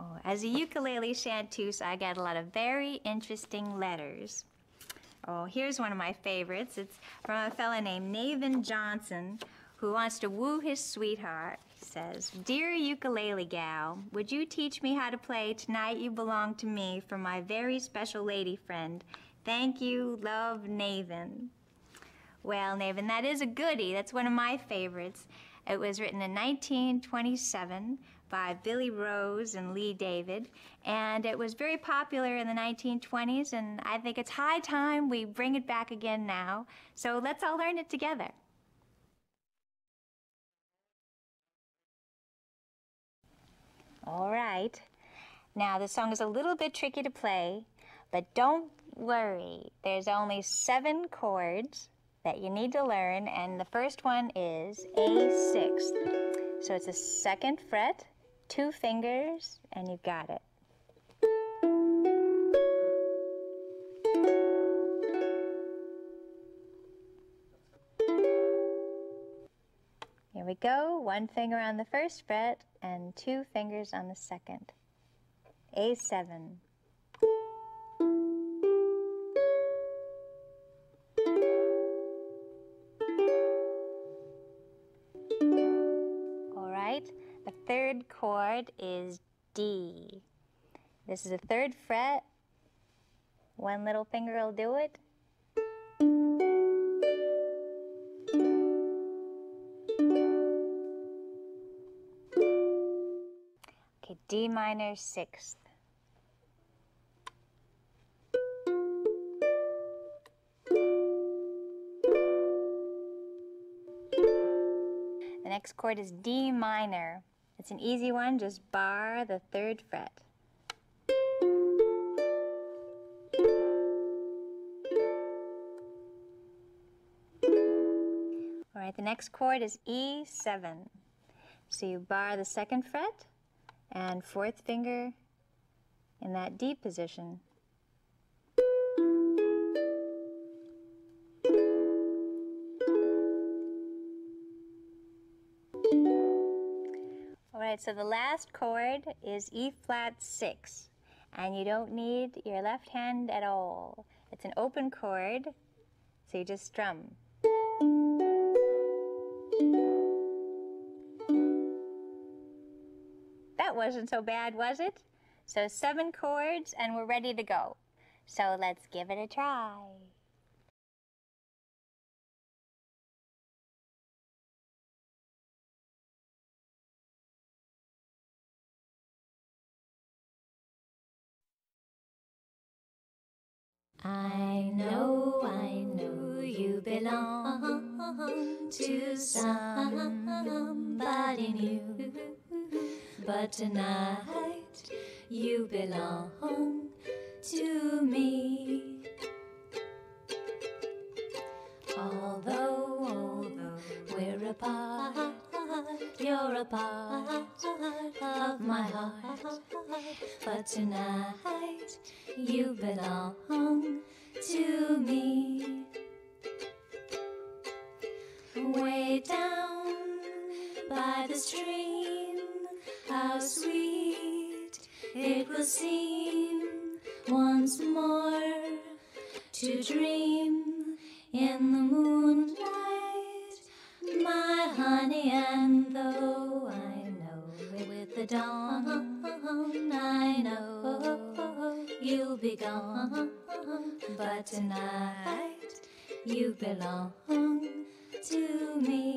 Oh, as a ukulele chanteuse, I get a lot of very interesting letters. Oh, here's one of my favorites. It's from a fellow named Navin Johnson who wants to woo his sweetheart. He says, Dear ukulele gal, would you teach me how to play Tonight You Belong to Me for my very special lady friend? Thank you, love, Navin. Well, Navin, that is a goodie. That's one of my favorites. It was written in 1927 by Billy Rose and Lee David, and it was very popular in the 1920s, and I think it's high time we bring it back again now. So let's all learn it together. All right. Now, the song is a little bit tricky to play, but don't worry. There's only seven chords that you need to learn, and the first one is A sixth. So it's a second fret, two fingers, and you've got it. Here we go, one finger on the first fret and two fingers on the second. A7. Third chord is D. This is a third fret. One little finger will do it. Okay, D minor sixth. The next chord is D minor. It's an easy one, just bar the third fret. All right, the next chord is E7. So you bar the second fret and fourth finger in that D position. Right, so the last chord is E flat 6, and you don't need your left hand at all. It's an open chord, so you just strum. That wasn't so bad, was it? So seven chords and we're ready to go. So let's give it a try. I know, I know you belong to somebody new. But tonight you belong to me. Although, although we're apart, you're a But tonight you belong to me. Way down by the stream, how sweet it will seem once more to dream in the moonlight, my honey. And though I know with the dawn, be gone. But tonight you belong to me.